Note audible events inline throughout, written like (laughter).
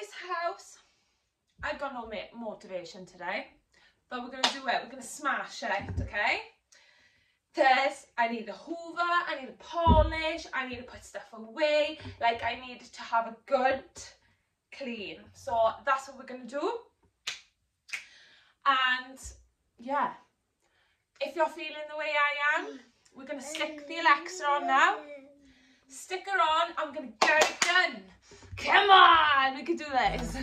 this house. I've got no motivation today, but we're going to do it. We're going to smash it, okay? This, I need to hoover, I need to polish, I need to put stuff away. Like, I need to have a good clean. So that's what we're going to do. And yeah, if you're feeling the way I am, we're going to stick the Alexa on now. Stick her on, I'm going to get it done. Come on, we can do this.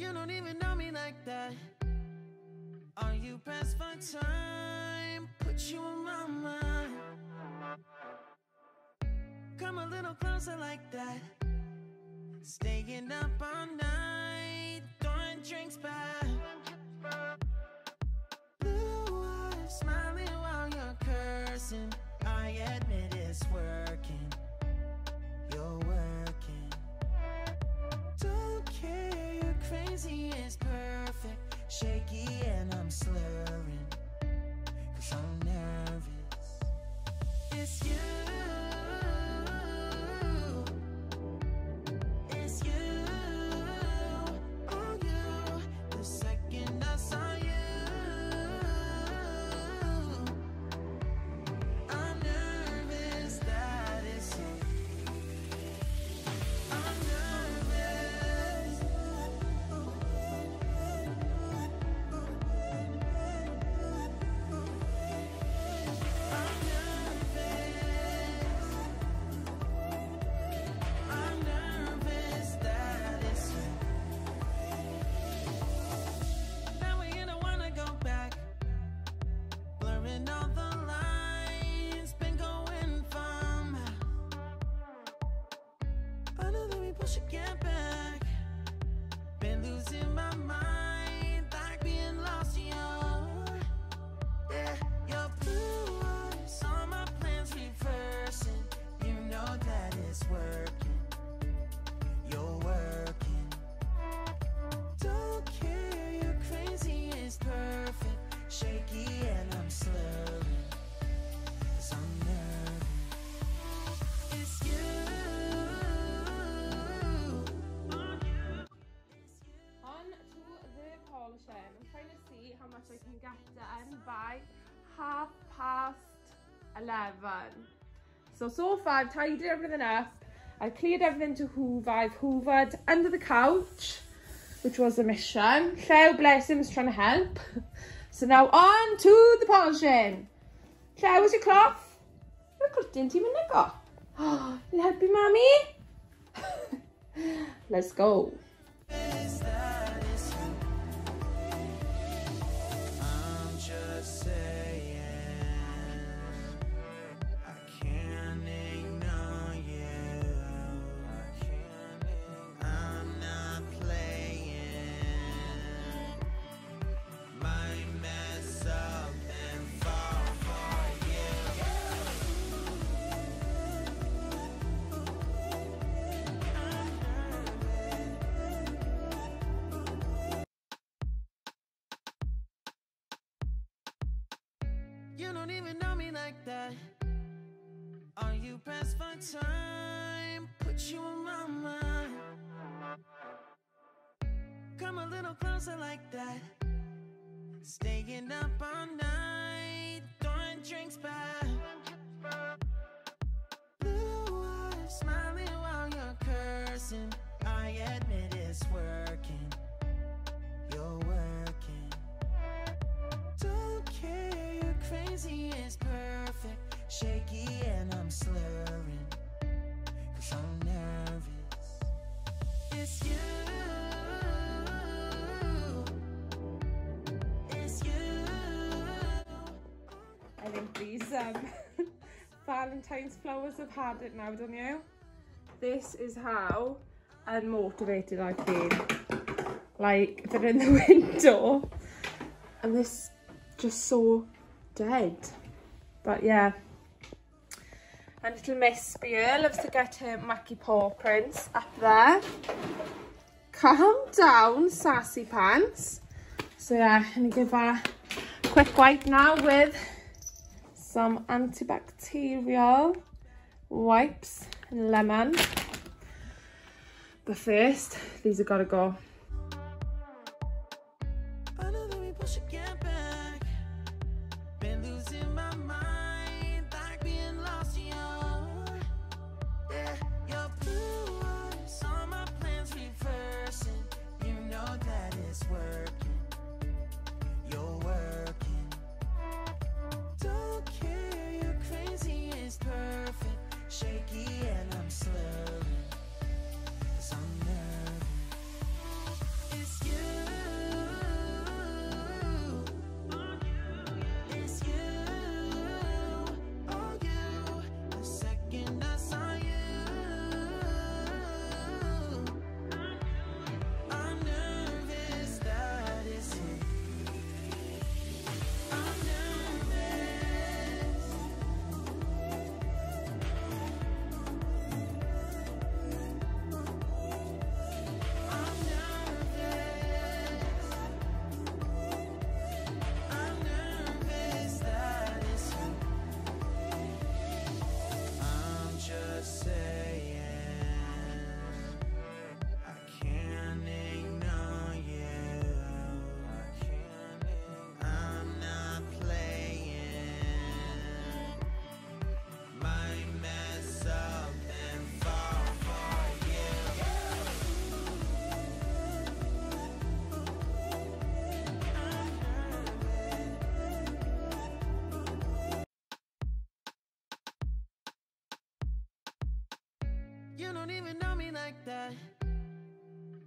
You don't even know me like that. Are you pressed for time? Put you in my mind. Come a little closer like that. Staying up all night, throwing drinks back. Blue eyes, smiling while you're cursing. I admit it's working. You're Shaky and I'm slurring. Like half past 11. So, so far I've tidied everything up. I've cleared everything to hoover. I've hoovered under the couch, which was a mission. Llew, bless him, was trying to help. (laughs) So now on to the polishing. Llew, where's your cloth? Your cloth didn't even go. Oh, (gasps) you help me, mommy? (laughs) Let's go. You don't even know me like that. Are you pressed for time? Put you in my mind. Come a little closer like that. Staying up all night, throwing drinks back. Blue eyes smiling while you're cursing. I admit it's working. It's perfect. Shaky and I'm slurring. Cause I'm nervous. It's you. I think these um, (laughs) Valentine's flowers have had it now, don't you? This is how unmotivated I've been. Like, they're in the (laughs) window and this just so dead. But yeah. And little Miss Spear loves to get her mucky paw prints up there. Calm down, sassy pants. So yeah, I'm gonna give her a quick wipe now with some antibacterial wipes and lemon. But first, these have got to go. You don't even know me like that.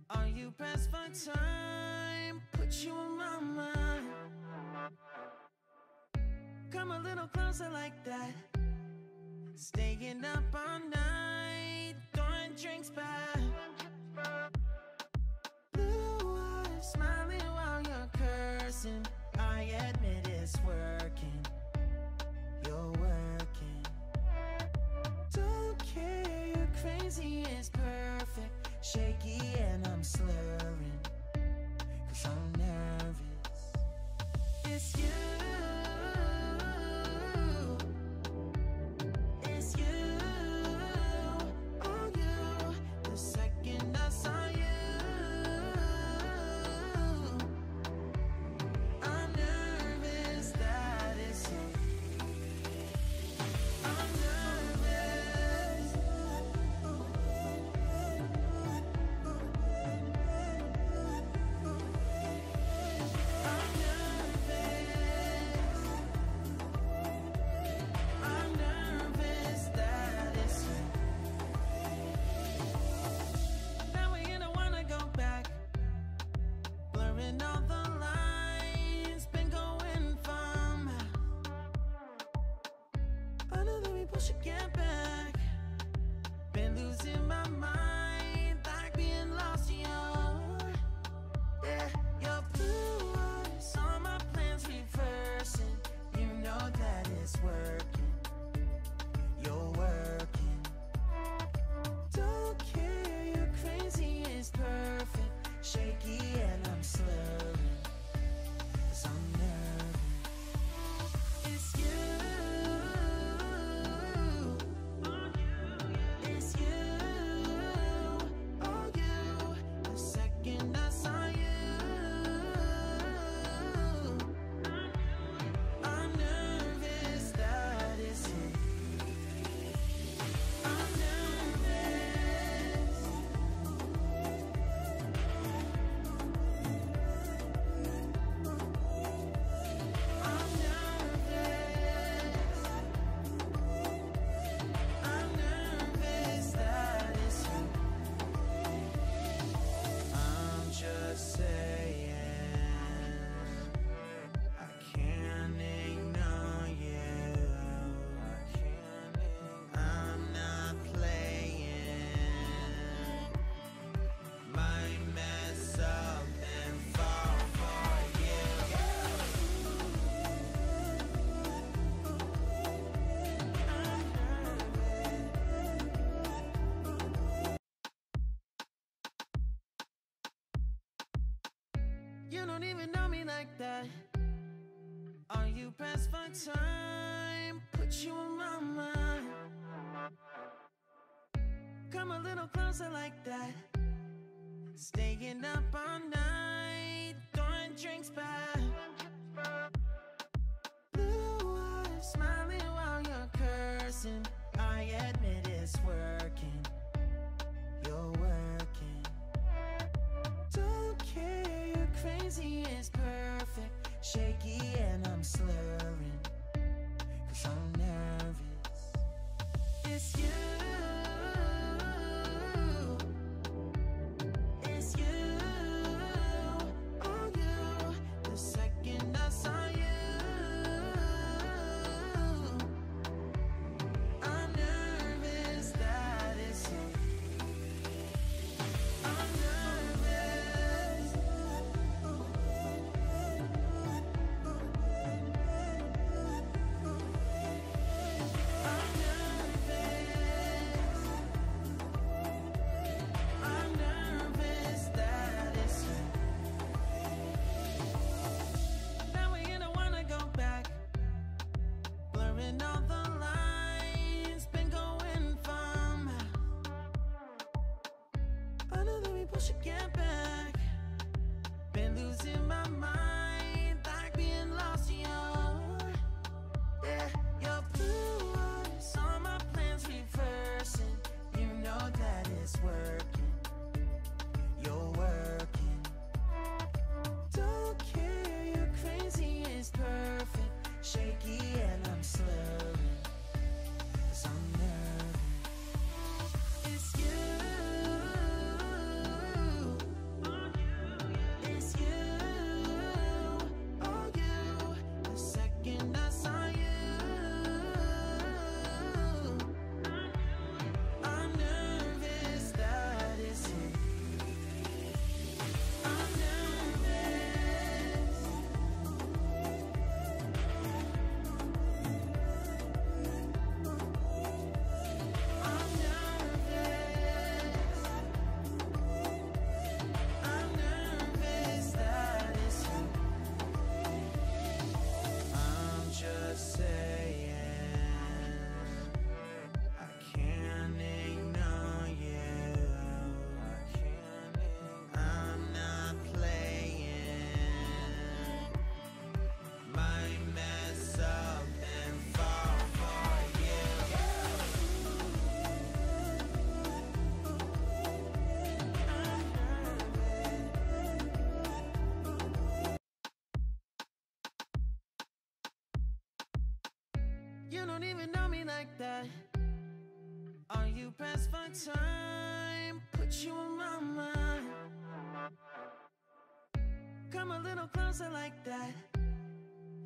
Are you pressed for time? Put you in my mind. Come a little closer like that. Staying up all night, throwing drinks back. Blue eyes smiling while you're cursing. I admit it's working. You're crazy, it's perfect. Shaky and I'm slurring. Cause I'm nervous. It's you. It's Don't even know me like that. Are you pressed for time? Put you in my mind. Come a little closer like that. Staying up all night, throwing drinks back. Blue eyes smiling while you're cursing. I admit it's working. Crazy, it's perfect. Shaky and I'm slurring. Cause I'm nervous. It's you. Don't even know me like that. Are you pressed for time? Put you in my mind. Come a little closer like that.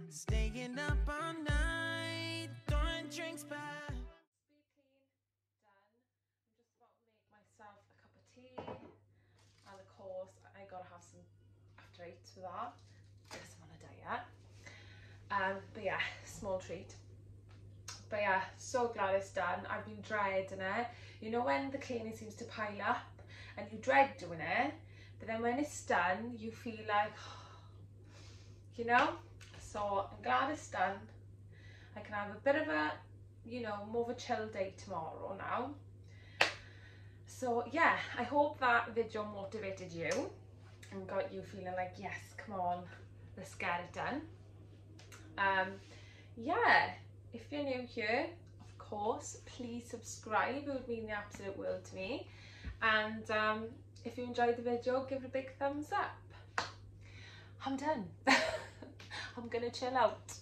Staying up all night, throwing drinks back. Speed clean, done. I'm just about to make myself a cup of tea. And of course, I gotta have some after eight with that because I'm on a diet. Um, but yeah, small treat. But yeah, so glad it's done. I've been dreading it. You know when the cleaning seems to pile up and you dread doing it, but then when it's done, you feel like, (sighs) you know? So I'm glad it's done. I can have a bit of a, you know, more of a chill day tomorrow now. So yeah, I hope that video motivated you and got you feeling like, yes, come on, let's get it done. Um, yeah, if you're new here, of course, please subscribe. It would mean the absolute world to me. And um, if you enjoyed the video, give it a big thumbs up. I'm done. (laughs) I'm gonna chill out.